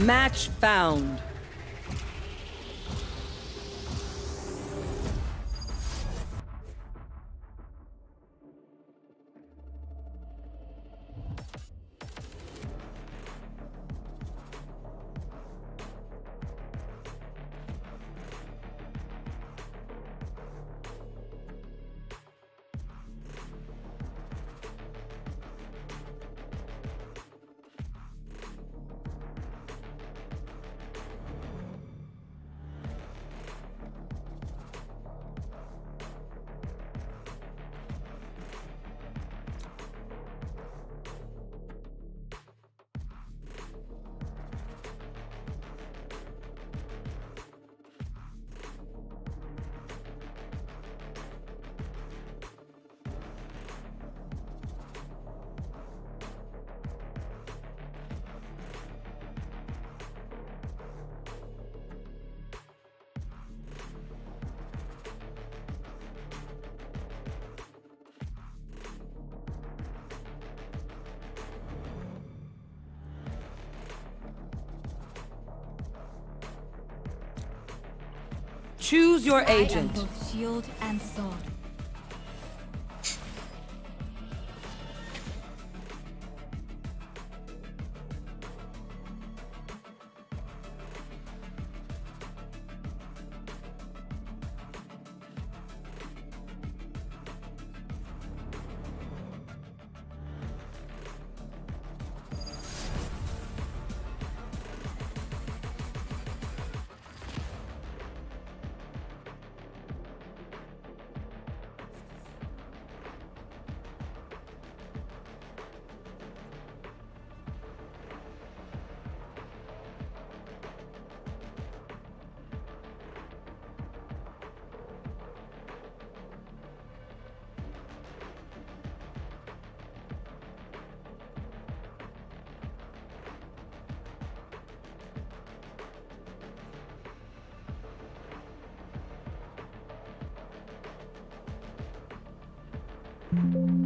Match found. Choose your agent. shield and sword. Jett!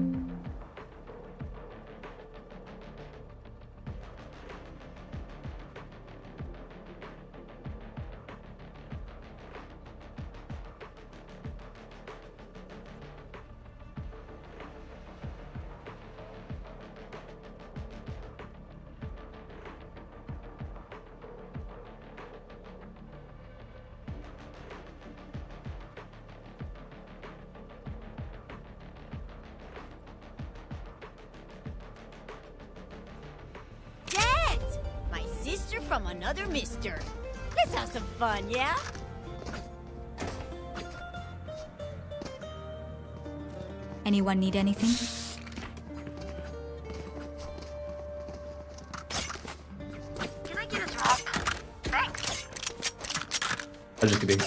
From another mister. Let's have some fun, yeah? Anyone need anything? Can I get a drop? Thanks. I'm just kidding.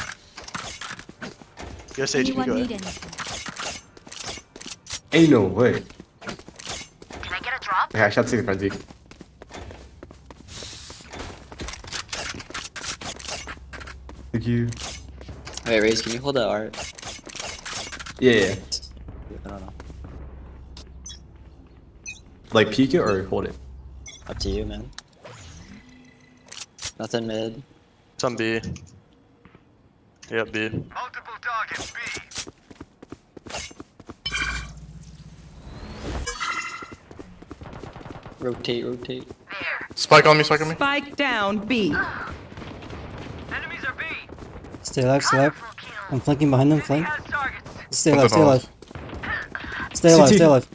Yes, Sage, you Anyone go need ahead. anything? Ain't no way. Can I get a drop? Okay, I shot Sig Frenzy. You. Wait, Raze, can you hold that art? Yeah, yeah. I don't know. Like peek it or hold it. Up to you, man. Nothing mid. Some B. Yeah, B. Multiple targets B. Rotate, rotate. There. Spike on me, spike on me. Spike down B. Enemies are B. Stay alive, stay alive. I'm flanking behind them, flank. Has targets. Stay alive, stay alive. Stay alive, stay alive.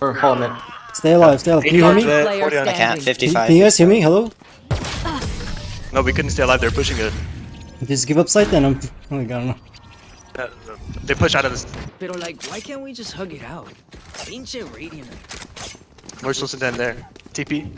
Or hold on, man. Stay alive, stay alive. Can you hear me? 40 on I can't. 55. can you guys hear me? Hello? No, we couldn't stay alive. They're pushing it. Just give up sight then. I'm. Oh my god, no. Uh, They push out of this. Pero like, why can't we just hug it out? Pinche Radiant. We're supposed to end there. TP.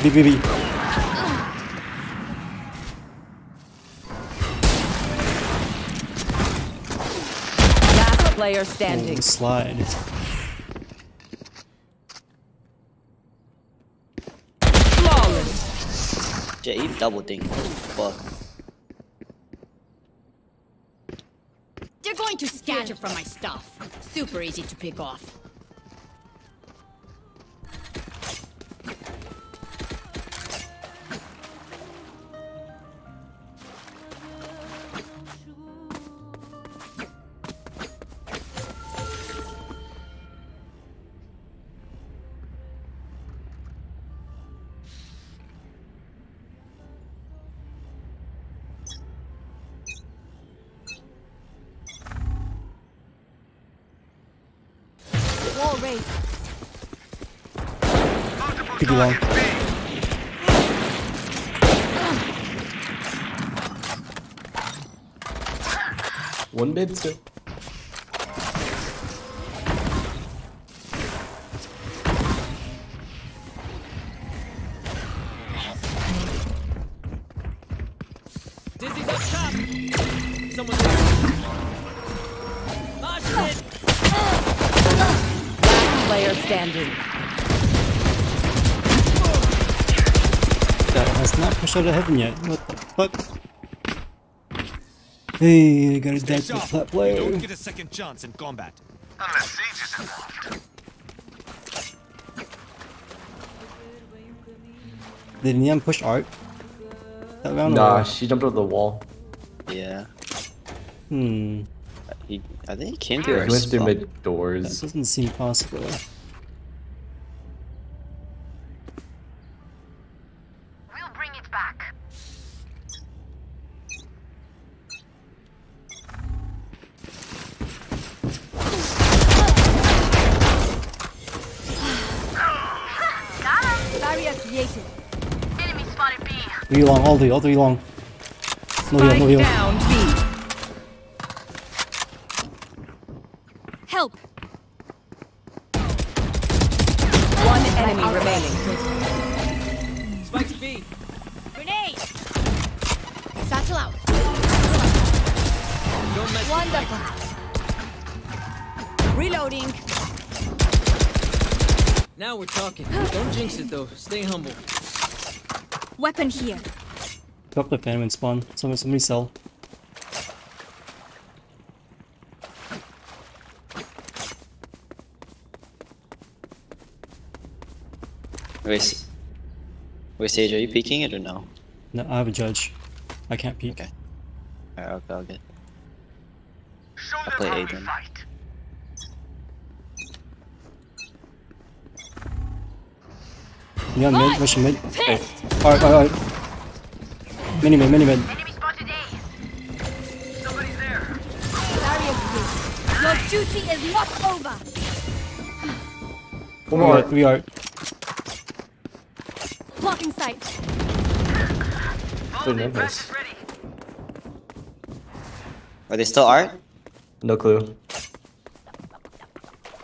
BBB. Last player standing. Oh, slide. Flawless. Yeah, you double think. Fuck. They're going to scatter from my stuff. Super easy to pick off. One mid. Dizzy's up top. Someone's there. Mosh pit. Player standing. That has not pushed out of heaven yet. What the fuck? Hey, I got a deck with that player. Don't get a second chance in combat. Unless Sage is involved. Did Niam push art? That round Nah, she jumped over the wall. Yeah. Hmm. He, I think he came through He our went through spot. mid That doors. doesn't seem possible. Three long, all three, all three long. No heal, no Spike heal. down B. Help. One enemy remaining. Spikes B. Grenade! Satchel out. Don't mess Wonderful. Reloading. Now we're talking. Don't jinx it though. Stay humble. Weapon here. Drop the phantom and spawn. Somebody, somebody sell. Wait, wait, Sage, are you peeking it or no? No, I have a judge. I can't peek. Okay. Alright, I'll get. Show I'll play how we Aiden. Fight. Yeah, mid, rushing mid. Alright, alright, alright. Mini mid, mini mid. Enemy spotted A. Somebody's there. Your duty is not over. One Three more. art, three art. Blocking sight. Good numbers. Practice. Are they still art? No clue. I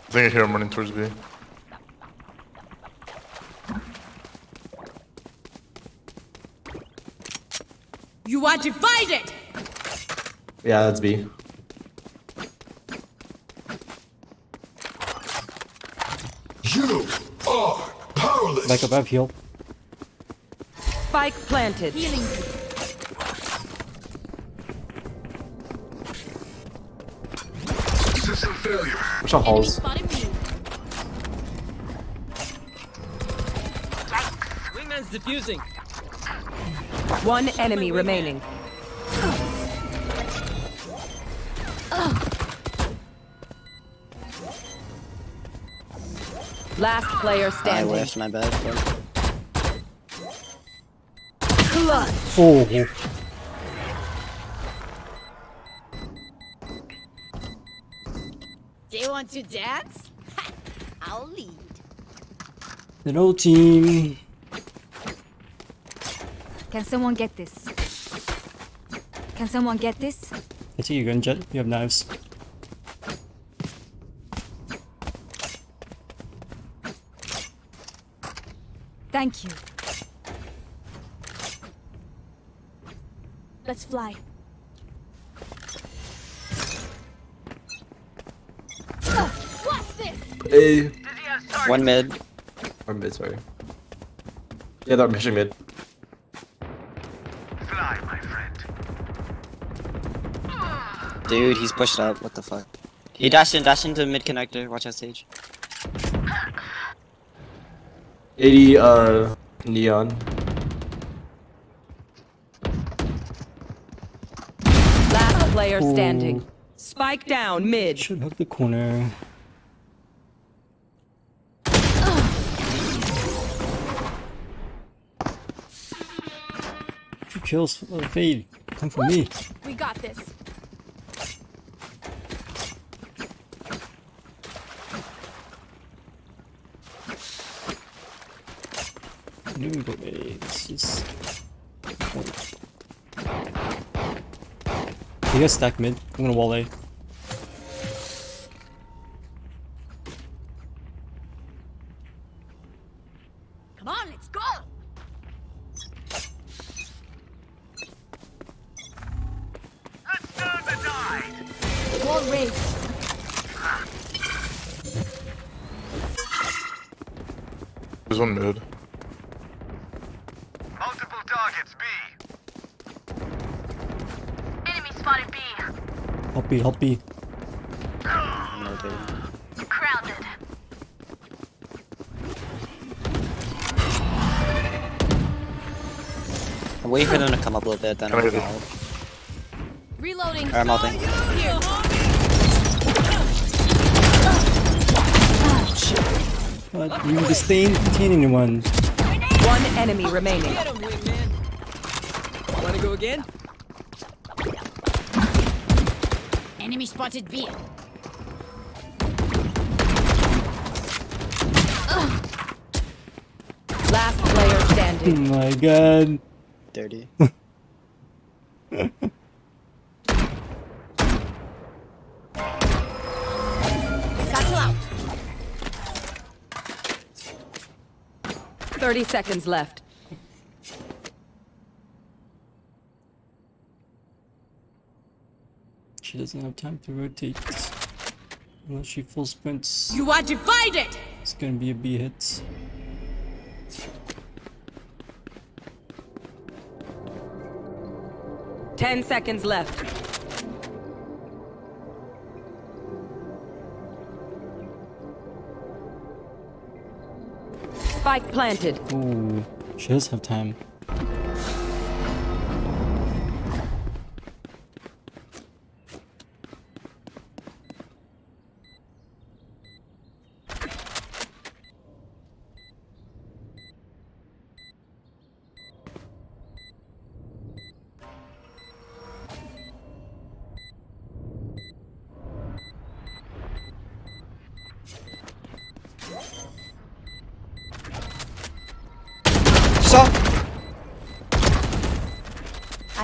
think I hear him running towards B. are divided! Yeah, that's B. You are powerless! Back up, I have heal. Spike planted. Healing. System failure. Watch out halls. Wingman's defusing. One enemy remaining. Last player standing. I standing. whiffed, my bad. But... Oh, They want to dance? I'll lead. the no team. Can someone get this? Can someone get this? I see you gun Jett. You have knives. Thank you. Let's fly. A. One mid. Or mid, sorry. Yeah, they're pushing mid. Dude, he's pushed up. What the fuck? He dashed in, dashed into mid connector. Watch out stage. 80, uh, neon. Last player standing. Ooh. Spike down mid. Should hook the corner. Two kills, uh, fade. Come for me. We got this. I knew we go A. This is. You guys stack mid. I'm gonna wall A. I'm waiting for them to come up a little bit, then I'm Come out. Reloading. Alright, I'm ulting. But you disdain contain anyone. One enemy remaining. Get him, wingman. Wanna go again? Enemy spotted B. Last player standing. Oh my god. Dirty. Satchel out. 30 seconds left. She doesn't have time to rotate. Unless she full sprints. You are divided! It's gonna be a B hit. Ten seconds left. Spike planted. Ooh, she does have time.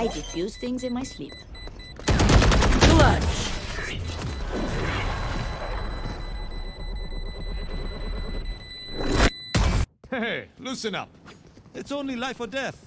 I diffuse things in my sleep. Clutch. Hey, loosen up. It's only life or death.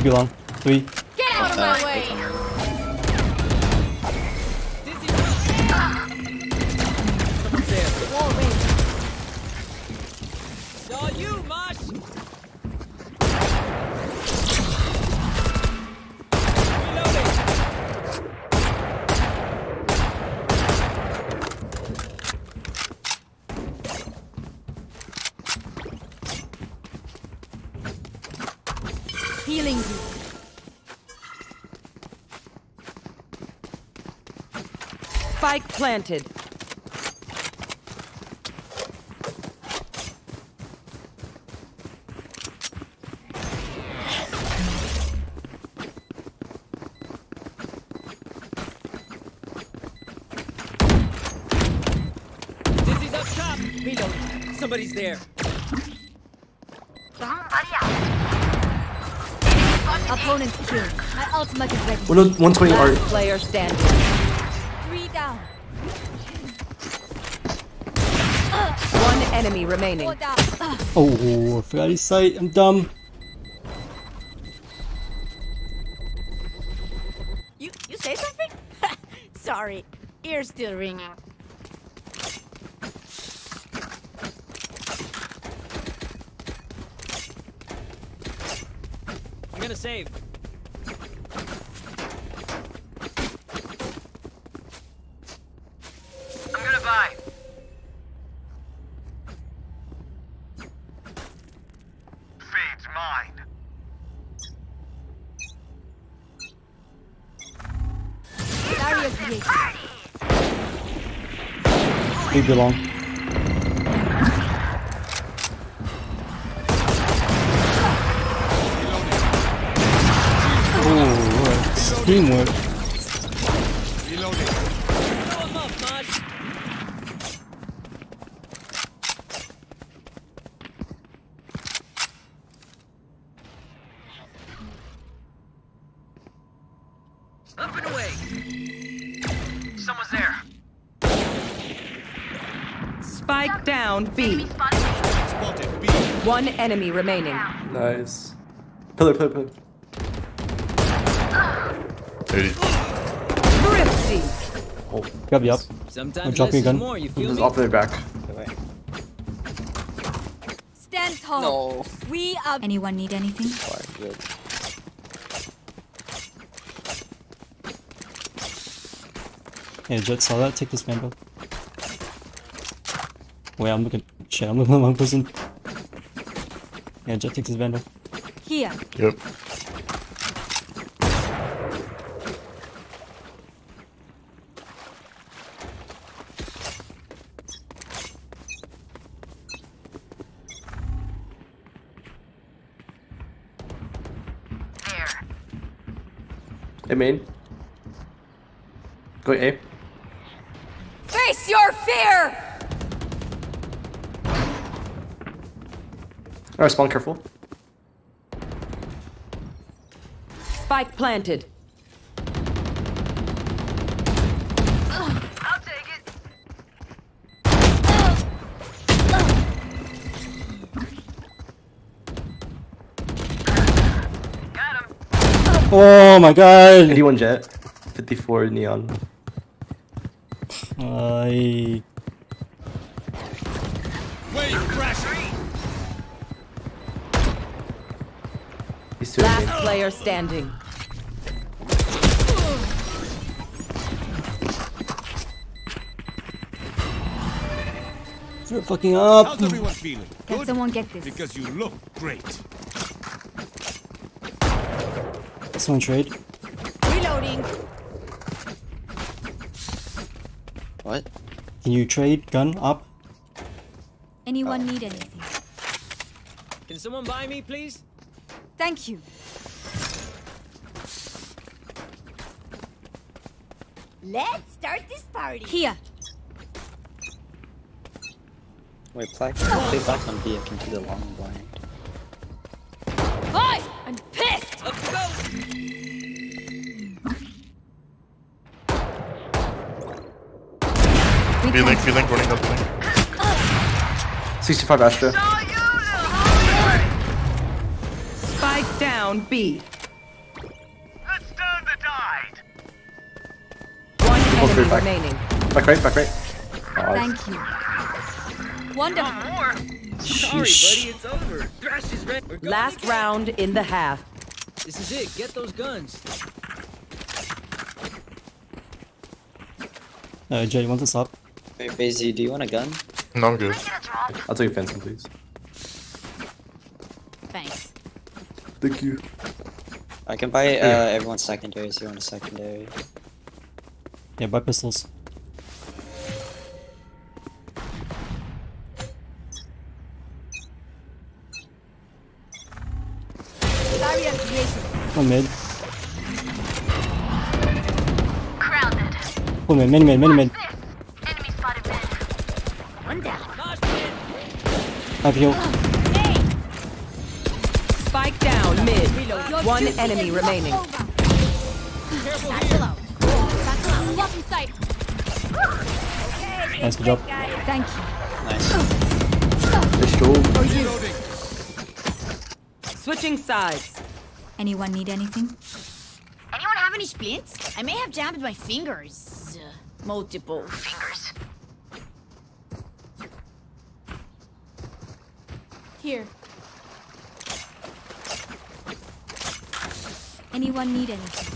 Could be long. Three. Get out of my way! Spike planted. Dizzy's up top! Reload. Somebody's there. Opponents killed. My ultimate is ready. 120 art. Player standing. Enemy remaining. Oh, I forgot his sight. I'm dumb. You you say something? Sorry, ears still ringing. I'm gonna save. We belong. Oh, what? Teamwork. Enemy remaining. Nice. Pillar, pillar, pillar. 80. Thrifty. Grab you up. Sometimes I'm dropping a gun. is more, you feel This me? off their back. Stand tall. No. We are. Anyone need anything? Far, good. Yeah, Jett saw that. Take this vandal. Wait, I'm looking. Shit, I'm looking at the wrong person. Yeah, Jett takes his vandal. Here. Yep. Spawn careful. Spike planted. I'll take it. Got him. Oh my god! 81 Jett. 54 neon. I. player standing. You're fucking up! How's everyone feeling? Can Good? someone get this? Because you look great. Someone trade. Reloading. What? Can you trade gun up? Anyone oh. need anything? Can someone buy me, please? Thank you. Let's start this party. Here. Wait, play, play back on B. I can do the long blind. Hi! I'm pissed! Let's go! B link, can- B link, running up link. 65 Astra. Spike down B. back. remaining. Back right, back right. Oh, Thank you. Wonderful. More. Sorry, buddy, it's over. Thrash is ready. Last again. round in the half. This is it. Get those guns. Uh, Jett, you want this up? Hey, Bazy, do you want a gun? No, I'm good. I'll take a fencing, please. Thanks. Thank you. I can buy uh, everyone's secondaries. You want a secondary? Yeah, buy pistols. One mid. Grounded. One mid, many mid, many mid. Enemy spotted mid. One down. Have heal. Spike down mid. One enemy remaining. Satchel Satchel out. Blocking sight. Nice good job. Thank you. Nice. Let's go. Switching sides. Anyone need anything? Anyone have any splints? I may have jammed my fingers. Uh, multiple fingers. Here. Anyone need anything?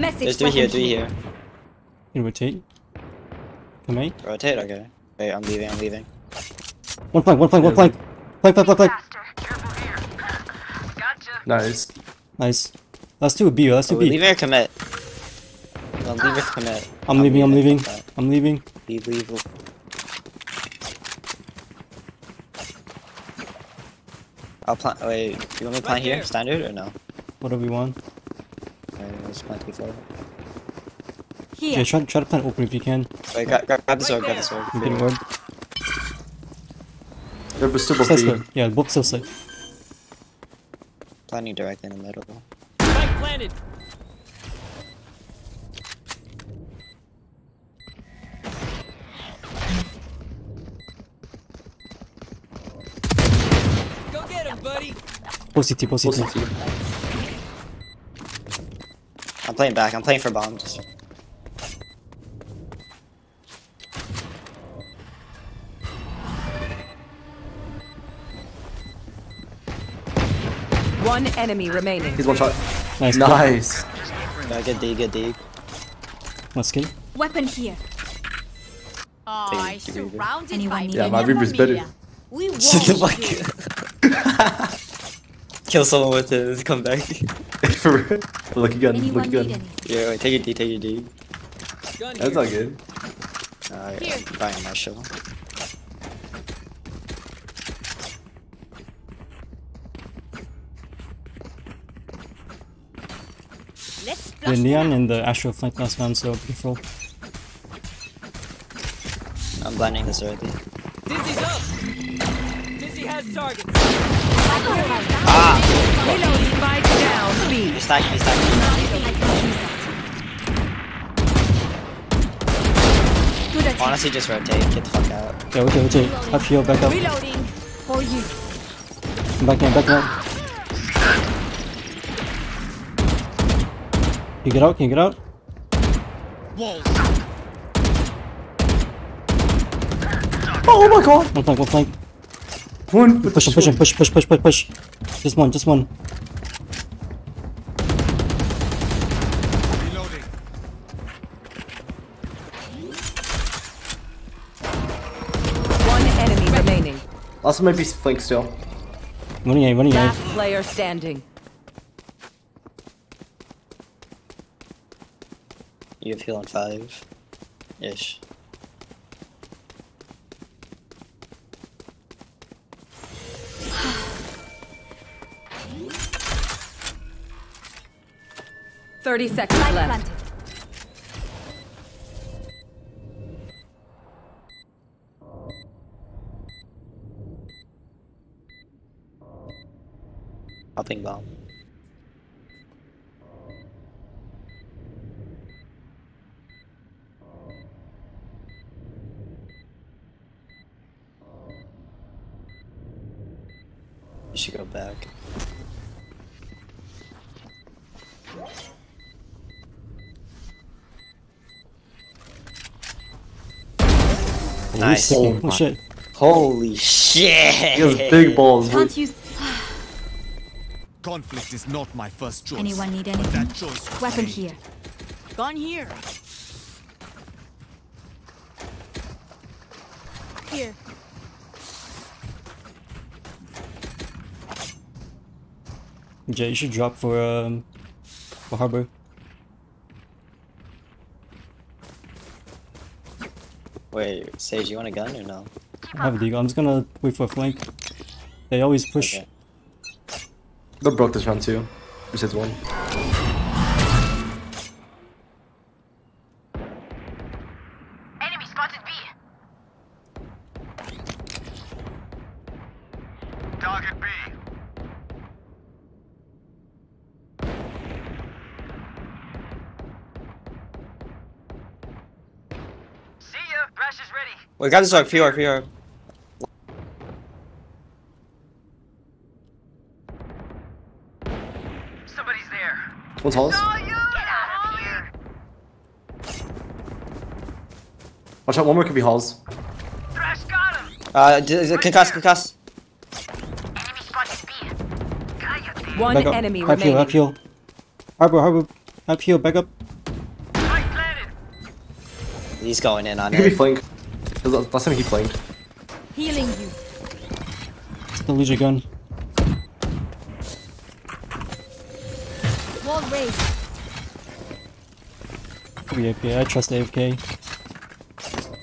Message There's three here, weapon three here. You rotate. Come A. Rotate, okay. Wait, I'm leaving, I'm leaving. One flank, one flank, one flank. Flank, flank, flank, flank. Faster. Careful here. Gotcha. Nice. Nice. Let's do oh, a B, let's Oh, do we're B. leaving or commit? No, leave or commit. I'm leaving, I'm leaving. I'm leaving. Leave, leave. I'll plant. Wait, you want me to plant here? Standard or no? What do we want? Wait, let's plant. Yeah, try, try to plant open if you can. Wait, grab, grab, grab the sword, grab the sword. I'm getting word. There was still both That's Yeah, both still safe. Planting directly in the middle. Spike planted. Go get him, buddy. Post CT, post Full CT. CT. I'm playing back, I'm playing for bombs. One enemy remaining. He's one shot. Nice. Nice. Yeah, good D, good D. Let's kill. Weapon here. Oh, I you, surrounded Anyone by need Yeah, my Peña Reaver's better. Familia. We won't Shut the fuck Kill someone with it, come back. For real. Lucky gun. Anyone Lucky gun. anything? yeah, wait, take your D, take your D. Gun That's here. not good. Alright, Here. buying Marshal. Let's The flush them Neon out. and the Astra flank last man, so careful. I'm blinding this already. Dizzy's up. Dizzy has targets. Reload. Spike down B. He's stacking, he's stacking. Honestly, just rotate, get the fuck out. Yeah, okay, okay. Have heal, back up. Reloading. for you. Back in, back in. Can you get out? Can you get out? Walls. Oh my god! One flank, one flank. One Push him, push him, push, push, push, push, push. Just one, just one. Reloading. One enemy remaining. Also might be flank still. Running A, running A. Last player standing. You have heal on five. Ish. Thirty seconds Light left. planted. Hopping bomb. You should go back. Nice. Second. Oh shit. Holy shit! He has big balls. Can't use. Conflict is not my first choice. Anyone need but anything? that choice Weapon made. here. Gone here. Here. Jay, you should drop for um for harbor. Wait, Sage, you want a gun or no? I have a deagle. I'm just gonna wait for a flank. They always push. Okay. They broke this round too. Besides one. Enemy spotted B. Target B. See ya. Thrash is ready. Wait, grab this orb, free orb. Somebody's there. One's halls. You! Get out of here. Watch out, one more could be halls. Thrash got him. Uh, d- d- concuss, concuss. Enemy spotted B. Kaya there. One Back up. enemy High peel, high remaining. peel. Harbor, harbor. High peel, back up. He's going in on He could be it. Flanked. 'Cause Last time he flanked. Healing you. Still lose your gun. Wall raised. Could be AFK. I trust AFK.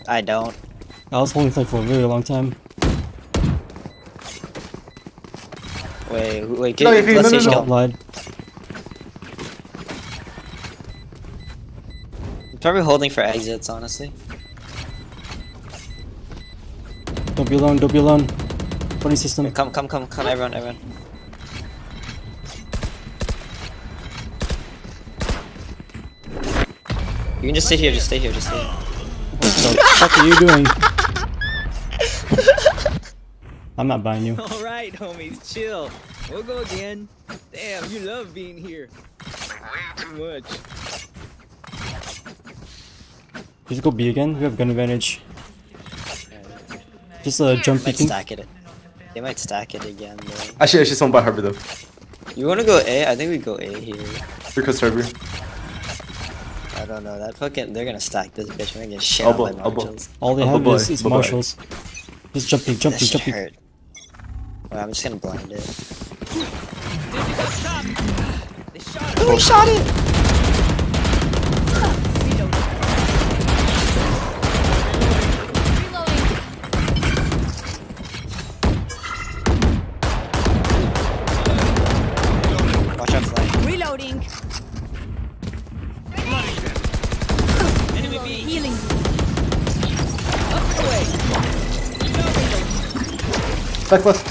I don't. I was holding flank for a really long time. Wait, wait, get, No, if you- let's no, no, Sage no. go. Lied. I'm probably holding for exits, honestly. Be alone, don't be alone. Funny system. Wait, come, come, come, come, everyone, everyone. You can just sit here, just stay here, just stay here. What the fuck are you doing? I'm not buying you. Alright, homies, chill. We'll go again. Damn, you love being here. Way too much. Just go B again. We have gun advantage. Just uh, jump Might peeking. stack it. They might stack it again, though. Actually, I actually, someone by Harbor though. You wanna go A? I think we go A here. Because Harbor. I don't know. That fucking they're gonna stack this bitch. We're gonna get shit Elbow, out by elbow. marshals. All they have bye-bye, is, is marshals. Just jumping, jumping, jump That peek, should jump peek. hurt. Wait, I'm just gonna blind it. They shot Oh, he shot it! Back left.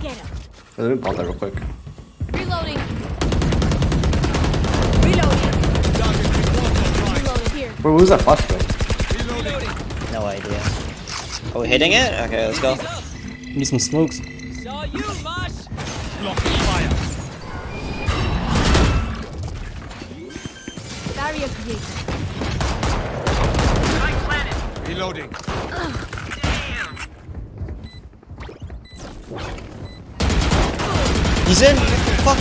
Get him. Let me bomb that real quick. Reloading. Reloading. Reloading here. Wait, what was that flash from? Reloading. No idea. Are we hitting it? Okay, let's go. Need some smokes. Saw you, Mosh. Blocking fire. Barrier created. Spike planted. Reloading. He's in! Fuck!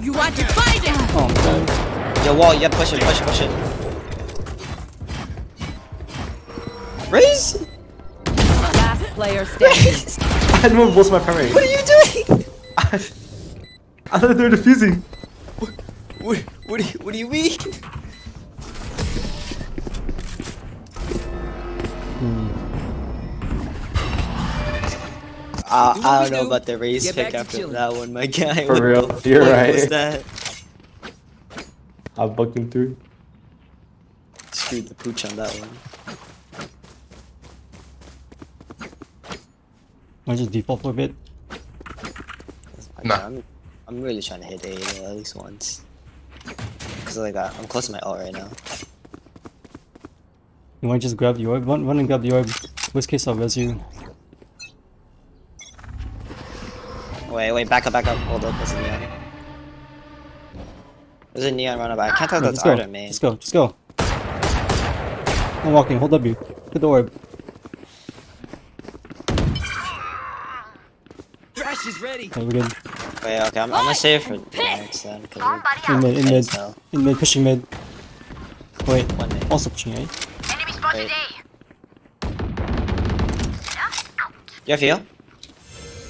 You want to fight it? Oh my god. Yo, wall, you gotta push it, push it, push it. Raise? Last player standing. I had no bullets in my primary. What are you doing? I thought they were defusing. What, what, do you, what do you mean? I, I don't know about the raise Get pick after chilling. that one, my guy. For What real, the you're right. was that? I bucked him through. Screwed the pooch on that one. I just default for a bit. Nah. I'm, I'm really trying to hit A though, at least once. Cause like I, I'm close to my ult right now. You want to just grab the orb? Run, run and grab the orb. Worst case, I'll res you. Wait, wait, back up, back up. Hold up, there's a neon. There's a neon runner, but I can't tell if No, that's let's go. art or main. Let's go. Just go. I'm walking. Hold W. Hit the orb. Flash is ready. Okay, we're good. Wait, okay, I'm, I'm gonna save it for the next then. Cause In mid, in mid, So, in mid, pushing mid. Wait, one minute. also pushing A. Enemy spotted Wait. A. You have heal?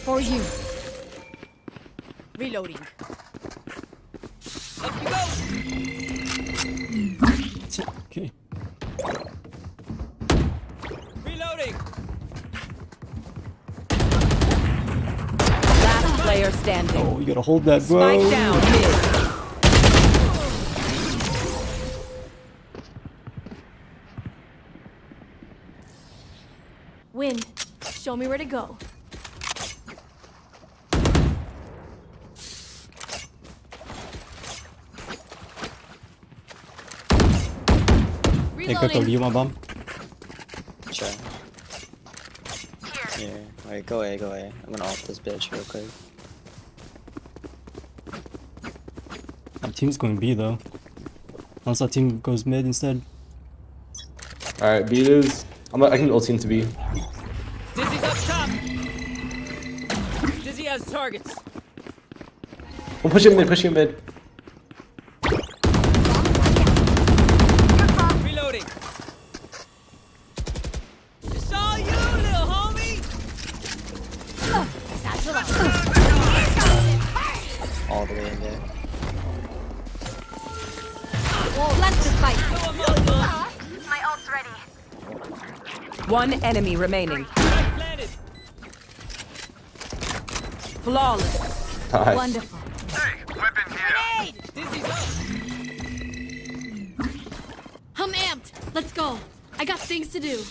For you. Reloading. Up you go. Okay. Reloading. Last player standing. Oh, you gotta hold that, bro. Spike down mid. Win. Show me where to go. Hey, Crypto, do you want bomb? Sure. Yeah, alright, go away, go away. I'm gonna off this bitch real quick. Our team's going B though. Unless our team goes mid instead. Alright, B it is. I'm not, I can ult into B. Dizzy's up top. Dizzy has targets. I'm pushing mid, pushing him mid. One enemy remaining. Flawless. Nice. Wonderful. Hey, weapon here. Dizzy's up. I'm amped. Let's go. I got things to do.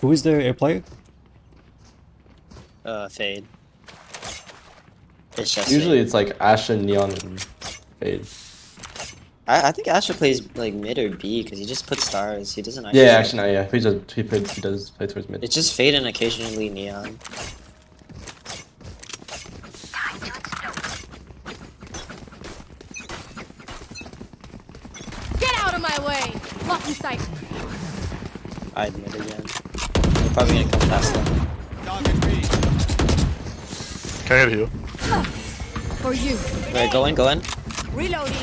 Who is their air player? Uh, fade. It's just Usually Fade. it's like Asha, Neon, and Fade. I, I think Asher plays like mid or B because he just puts stars. He doesn't actually. Yeah, actually, no, yeah. He does, he, plays, he does play towards mid. It's just fade and occasionally neon. Get out of my way. Lock in sight. I'd mid again. They're probably gonna come fast though. Target Can I get a heal? For you. Wait, go in, go in. Reloading.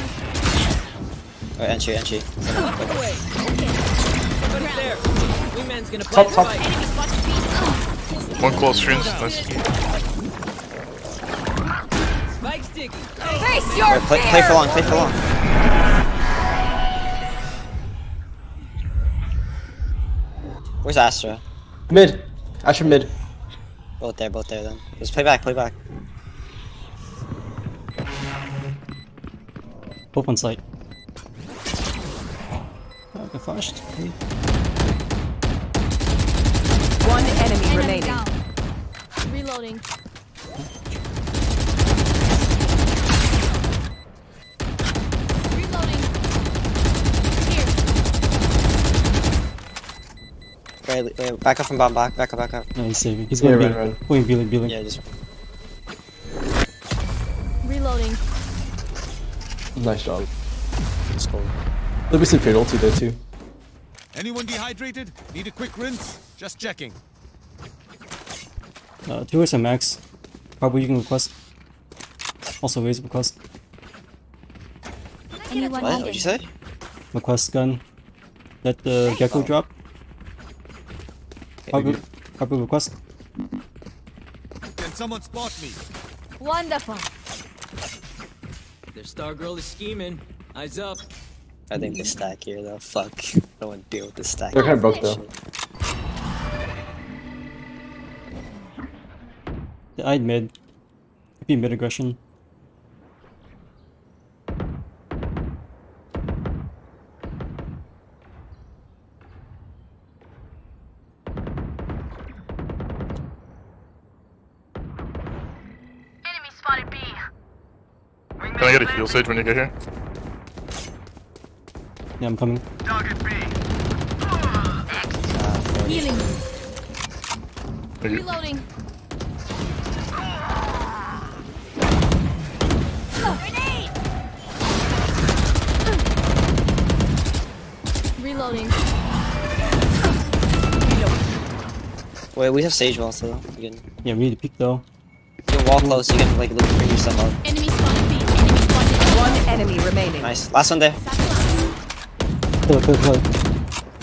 Wait, entry, entry. Up and away. Somebody's there. Wingman's gonna Top, top. spike. Enemy spotted B. One close screens. Nice. Spike sticky. Face your Alright, play, play for long, play for long. Where's Astra? Mid. Asha mid. Both there, both there then. Just play back, play back. Both on site. Oh, got. Okay. One enemy Enemy remaining. down. Reloading. Reloading. Here. Wait, wait, back up from bomb, back, back up, back up. No, he's saving. He's Yeah, going run, B. run. Going B, like B, like. Yeah, just Reloading. Nice job. let's go. Look, we see Fade ulti there too. Anyone dehydrated? Need a quick rinse? Just checking. Uh, two is a max. Probably you can request. Also raise request. Anyone What? needed? What'd you say? Request gun. Let the Gekko drop. Probably, probably request. Can someone spot me? Wonderful. Their star girl is scheming. Eyes up. I think the stack here though. Fuck. I don't want to deal with the stack. They're kind of broke though. Yeah, I'd mid. Could be mid aggression. Enemy spotted B. Can I get a heal stage when you get here? Yeah, I'm coming. Target B. Healing. Reloading. Reloading. Wait, we have Sage wall still. You can, Yeah, we need to peek though. you can wall close. You can like look bring yourself out. Enemy spotted B. Enemy spotted One enemy remaining. Nice. Last one there. Kill it, kill kill.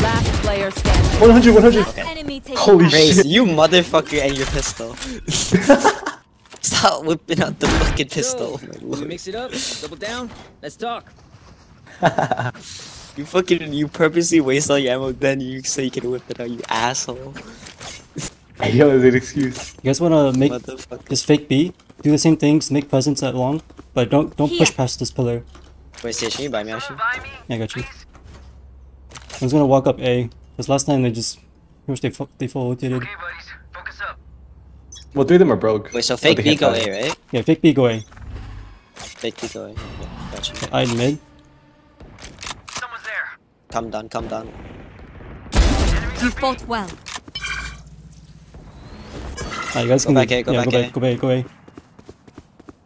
Last player standing. 100, 100. Enemy taken Holy out. Shit. you motherfucker and your pistol. Stop whipping out the fucking pistol. So, my mix it up, double down. Let's talk. You fucking you purposely waste all your ammo, then you say you can whip it out, you asshole. Yo, is it excuse? You guys wanna make this fake B? Do the same things, make presents at long, but don't don't push past this pillar. Wait, Sage, can you buy me actually? Yeah, I got you. I was gonna walk up A, because last time they just pretty much they fu- they full rotated. Okay, buddies. Focus up. Well, three of them are broke. Wait, so Oh, fake they B hit go. A, right? Yeah, fake B go A. Fake B go A. Yeah, gotcha. I in mid. Someone's there. Come down, come down. You fought well. Ah, you guys Go can back A, go yeah, back go A. back, go A, go A.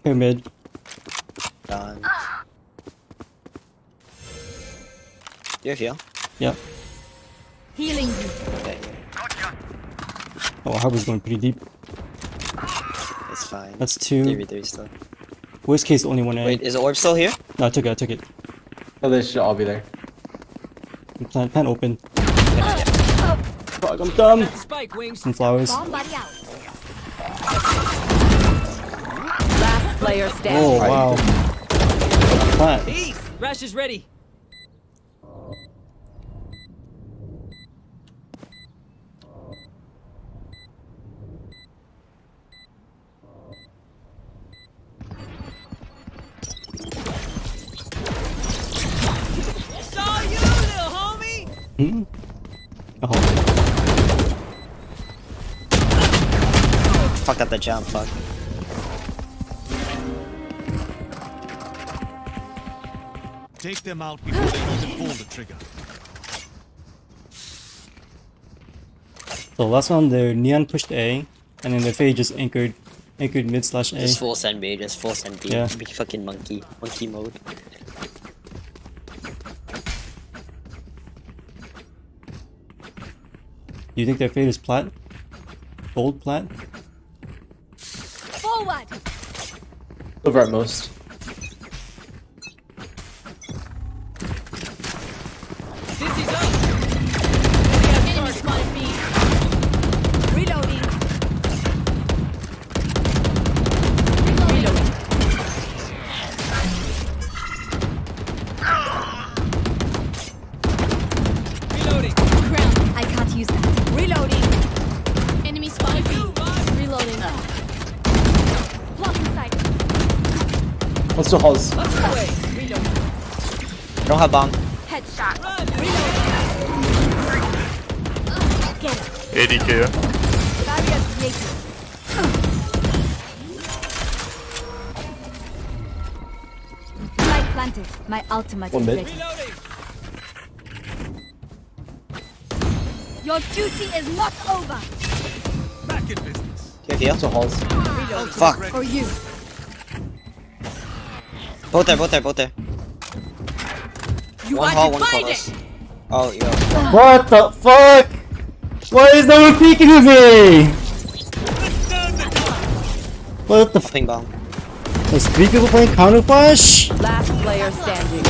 Here mid. Done. You have heal? Yep. Healing you. Okay, Gotcha. Oh, Harbor's going pretty deep. it's fine. That's two. 3v3 still. Worst case, only one A. Wait, is the orb still here? No, I took it, I took it. Oh, they should all be there. Plant, plant open. Fuck, I'm dumb. Spike wings. Some flowers. Bomb buddy out. Last player Oh, wow. Plant. Peace. Rash is ready. Jump, fuck. Take them out before they even pull the trigger. so last one, the Neon pushed A, and then the Fade just anchored, anchored mid slash A. Just full send B, just full send B. Yeah. Be fucking monkey. Monkey mode. Do you think their fate is plat? Gold plat? Over at most. Have bomb. Headshot. Run. Get it. ADK, yeah? Barrier created. Light planted. My ultimate One is mid. ready. Reloading. Your duty is not over. Back in business. You have heal? Also halls. Fuck. For you. Both there, both there, both there. You one hall, one close. it. Oh, yo. What the fuck? Why is no one peeking at me? What the f- bomb. There's three people playing Counter Flash? Last player standing.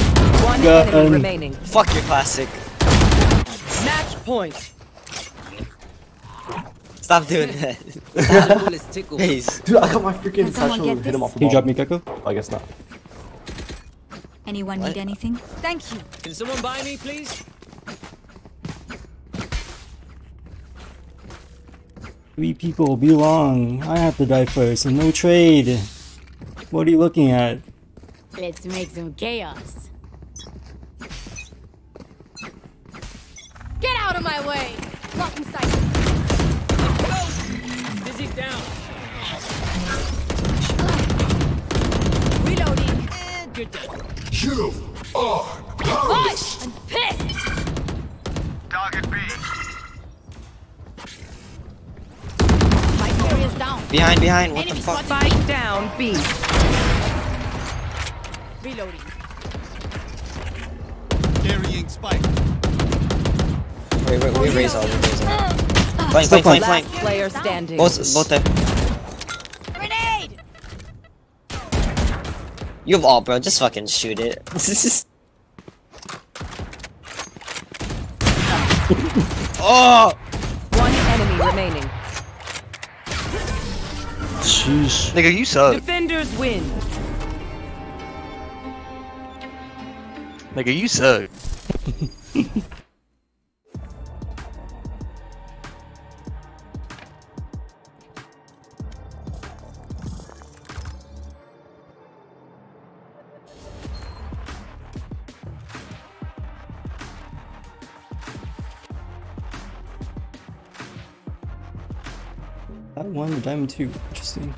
One Got enemy an- remaining. Fuck your classic. Match point. Stop doing that. Bullets tickle. Please. Dude, I got my freaking Can someone satchel get and hit him off the Can you drop me, Gekko? I guess not. Anyone What? need anything? Thank you. Can someone buy me, please? Three people belong. I have to die first, and no trade. What are you looking at? Let's make some chaos. Get out of my way! Blocking sight. Dizzy's down. Reloading. And you're done. Push! I'm pissed! Target B. My carrier's down. Behind, behind. What the fuck? spotted Spike down B. Reloading. Carrying spike. Wait, wait, we oh, raise all, we raise all. Flank, flank, flank, flank. flank. Player standing. Both, both there. You have all, bro. Just fucking shoot it. oh! One enemy remaining. Sheesh. Nigga, you suck. Defenders win. Nigga, you suck. That one, diamond two. Interesting.